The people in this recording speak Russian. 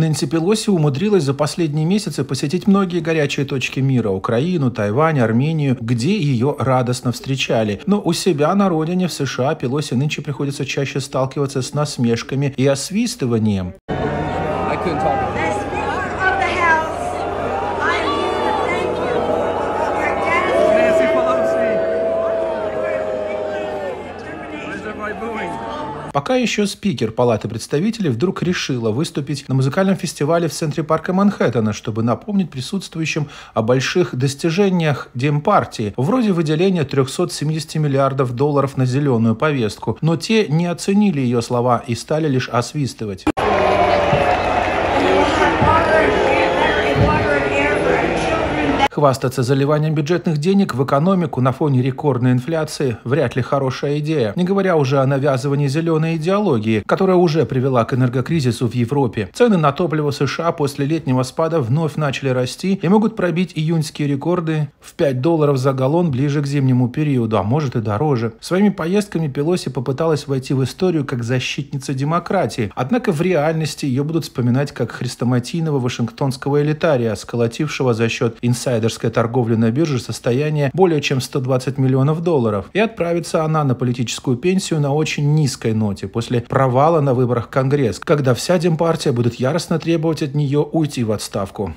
Нэнси Пелоси умудрилась за последние месяцы посетить многие горячие точки мира – Украину, Тайвань, Армению, где ее радостно встречали. Но у себя на родине в США Пелоси нынче приходится чаще сталкиваться с насмешками и освистыванием. Пока еще спикер Палаты представителей вдруг решила выступить на музыкальном фестивале в центре парка Манхэттена, чтобы напомнить присутствующим о больших достижениях Демпартии, вроде выделения 370 миллиардов долларов на зеленую повестку. Но те не оценили ее слова и стали лишь освистывать. Хвастаться заливанием бюджетных денег в экономику на фоне рекордной инфляции вряд ли хорошая идея. Не говоря уже о навязывании зеленой идеологии, которая уже привела к энергокризису в Европе. Цены на топливо США после летнего спада вновь начали расти и могут пробить июньские рекорды в 5 долларов за галлон ближе к зимнему периоду, а может и дороже. Своими поездками Пелоси попыталась войти в историю как защитница демократии, однако в реальности ее будут вспоминать как хрестоматийного вашингтонского элитария, сколотившего за счет инсайдеров менеджерской торговли на бирже состояние более чем 120 миллионов долларов. И отправится она на политическую пенсию на очень низкой ноте после провала на выборах Конгресс, когда вся Демпартия будет яростно требовать от нее уйти в отставку.